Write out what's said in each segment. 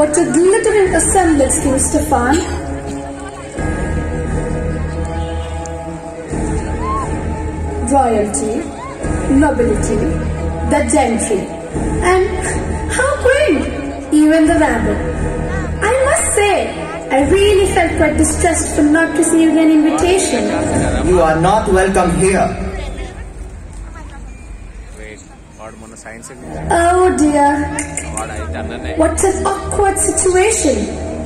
What a glittering assemblage, King Stefan. Royalty, nobility, the gentry, and how quaint, even the rabble. I must say, I really felt quite distressed for not receiving an invitation. You are not welcome here. వాడు మొన్న science Oh dear, వాడు అయితే అన్ననే What an awkward situation.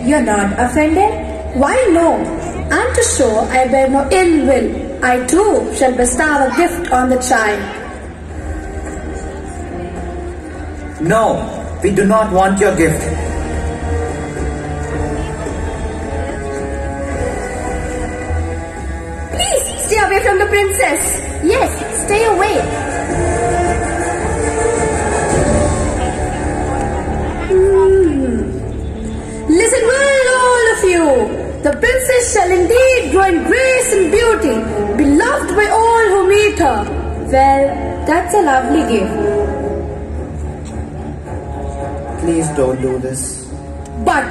You're not offended? Why no? And to show I bear no ill will, I too shall bestow a gift on the child. No, we do not want your gift. Please stay away from the princess. Yes, stay away. Princess shall indeed grow in grace and beauty, beloved by all who meet her. Well, that's a lovely gift. Please don't do this. But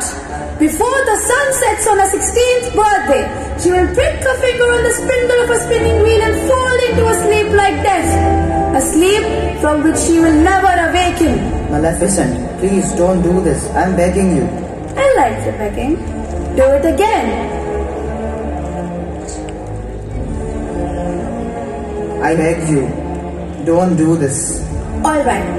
before the sun sets on her 16th birthday, she will prick her finger on the spindle of a spinning wheel and fall into a sleep like death. A sleep from which she will never awaken. Maleficent, please don't do this. I'm begging you. I like the begging. Do it again. I beg you. Don't do this. Alright.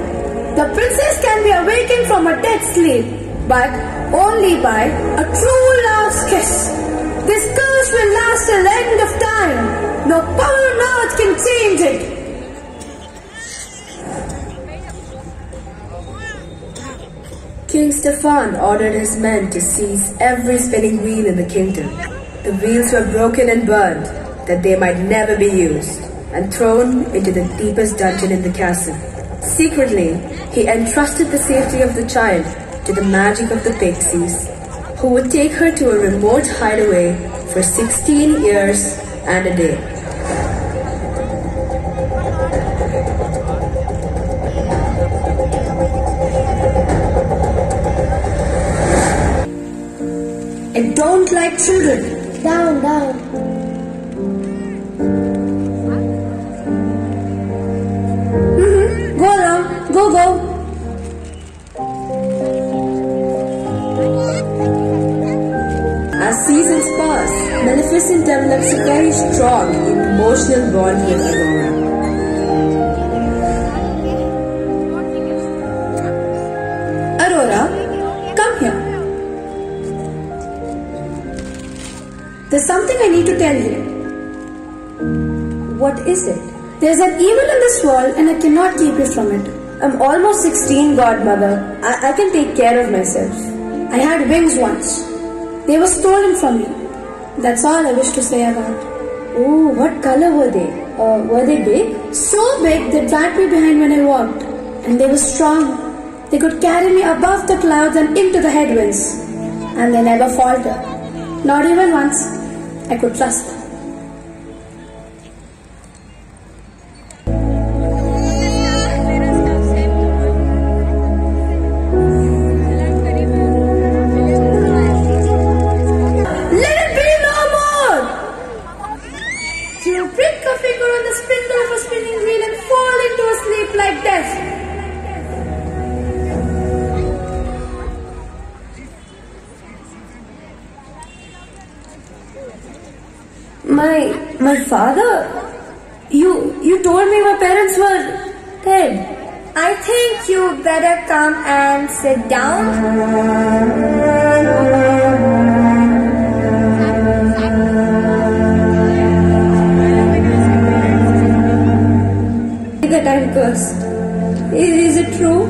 The princess can be awakened from a dead sleep, but only by a true love's kiss. This curse will last till end of time. No power on earth can change it. King Stefan ordered his men to seize every spinning wheel in the kingdom. The wheels were broken and burned, that they might never be used, and thrown into the deepest dungeon in the castle. Secretly, he entrusted the safety of the child to the magic of the pixies, who would take her to a remote hideaway for 16 years and a day. I don't like children. Down, down. Go. As seasons pass, Maleficent develops a very strong emotional bond with Aurora. Aurora, come here. There's something I need to tell you. What is it? There's an evil in this world and I cannot keep you from it. I'm almost 16, godmother. I, I can take care of myself. I had wings once. They were stolen from me. That's all I wish to say about. Oh, what color were they? Uh, were they big? So big they dragged me behind when I walked. And they were strong. They could carry me above the clouds and into the headwinds. And they never faltered. Not even once. I could trust them. My my father? You you told me my parents were dead. I think you better come and sit down. That I'm cursed. Is, is it true?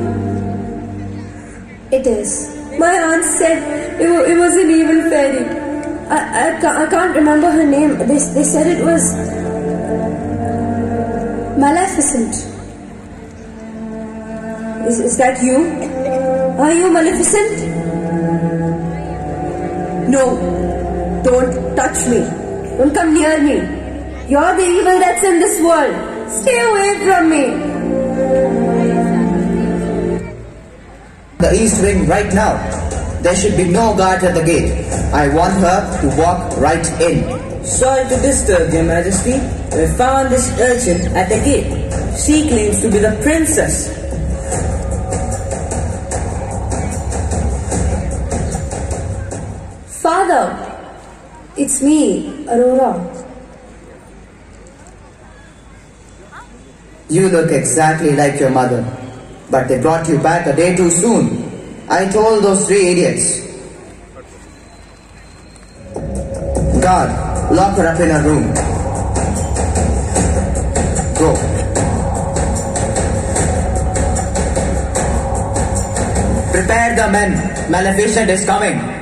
It is. My aunt said it, it was an evil fairy. I, I, I can't remember her name. They, they said it was Maleficent. Is, is that you? Are you Maleficent? No. Don't touch me. Don't come near me. You're the evil that's in this world. Stay away from me. The east wing right now. There should be no guard at the gate. I want her to walk right in. Sorry to disturb your majesty. We found this urchin at the gate. She claims to be the princess. Father, it's me, Aurora. You look exactly like your mother. But they brought you back a day too soon. I told those three idiots. Guard, lock her up in her room. Go. Prepare the men. Maleficent is coming.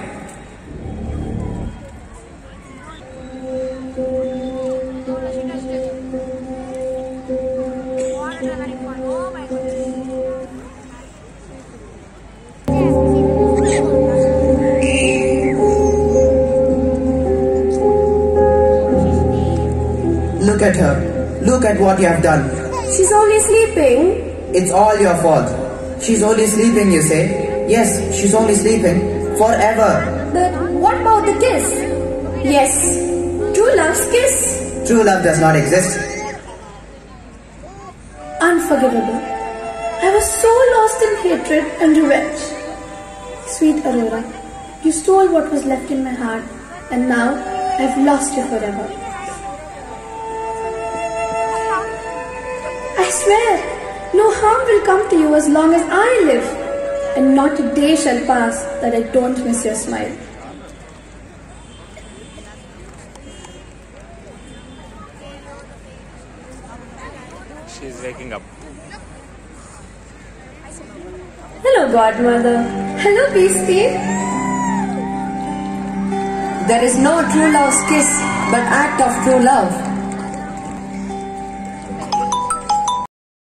At her. Look at what you have done. She's only sleeping. It's all your fault. She's only sleeping, you say? Yes, she's only sleeping. Forever. But what about the kiss? Yes, true love's kiss. True love does not exist. Unforgivable. I was so lost in hatred and revenge. Sweet Aurora, you stole what was left in my heart, and now I've lost you forever. Swear, no harm will come to you as long as I live, and not a day shall pass that I don't miss your smile. She's waking up. Hello, Godmother. Hello, Beastie. There is no true love's kiss, but act of true love.